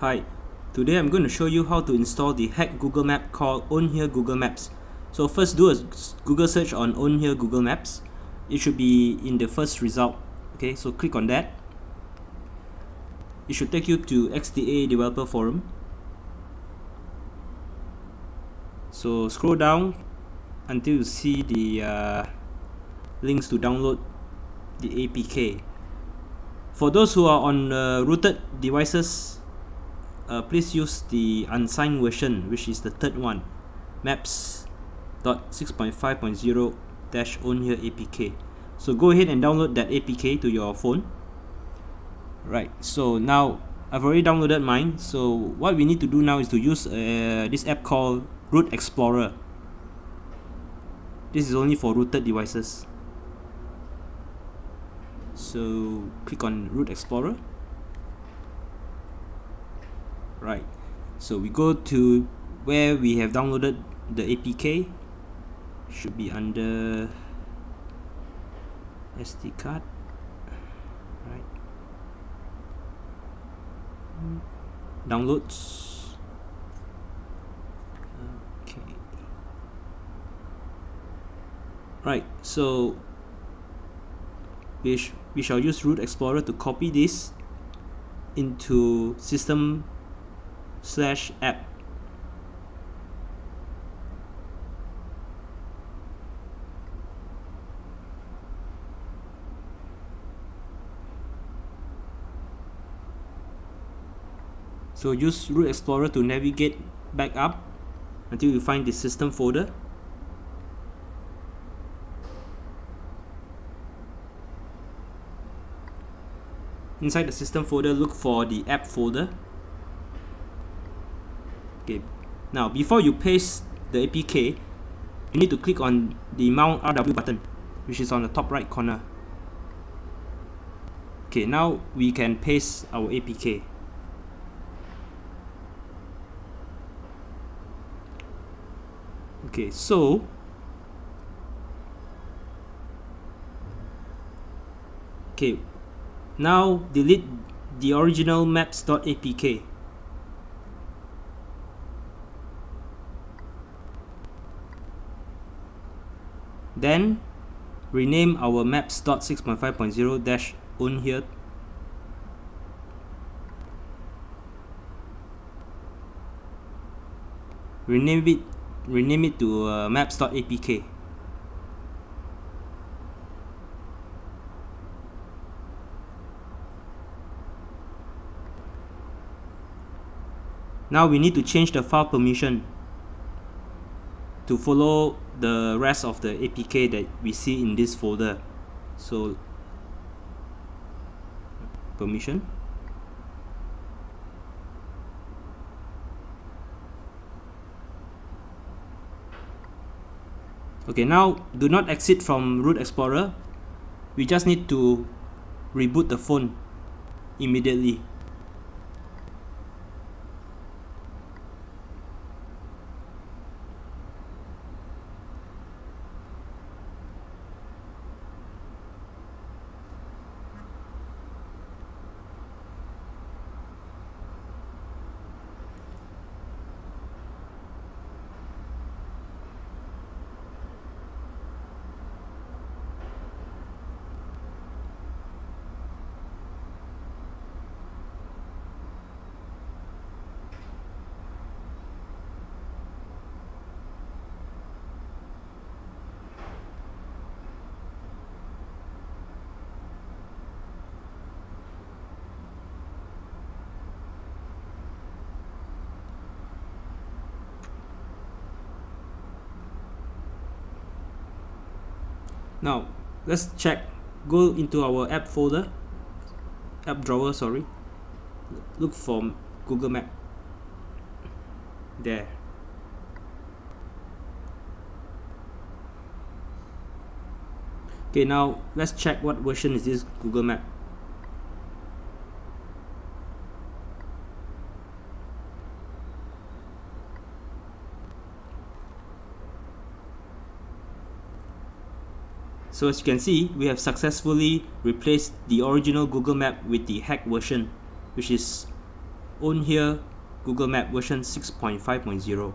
Hi, today I'm going to show you how to install the hack Google Map called OwnHere Google Maps. So first do a Google search on OwnHere Google Maps. It should be in the first result. Okay, so click on that. It should take you to XDA Developer Forum. So scroll down until you see the uh, links to download the APK. For those who are on uh, rooted devices, uh, please use the unsigned version which is the third one. maps.6.5.0 dash OwnHere apk so go ahead and download that apk to your phone. Right so now I've already downloaded mine. So what we need to do now is to use uh, this app called root explorer. This is only for rooted devices. So click on root explorer right. So we go to where we have downloaded the APK should be under SD card. Right. Downloads. Okay. Right. So we, sh we shall use root explorer to copy this into system slash app. So use root explorer to navigate back up until you find the system folder. Inside the system folder look for the app folder okay now before you paste the APK you need to click on the mount RW button which is on the top right corner. Okay now we can paste our APK okay so okay now delete the original maps.apk Then rename our maps.6.5.0 dash OwnHere rename it rename it to uh, maps.apk now we need to change the file permission to follow the rest of the APK that we see in this folder. So permission? Okay now do not exit from root explorer. We just need to reboot the phone immediately now let's check go into our app folder app drawer sorry. Look for Google Map. There. Okay now let's check what version is this Google Map So as you can see, we have successfully replaced the original Google Map with the hack version, which is OwnHere Google Map version 6.5.0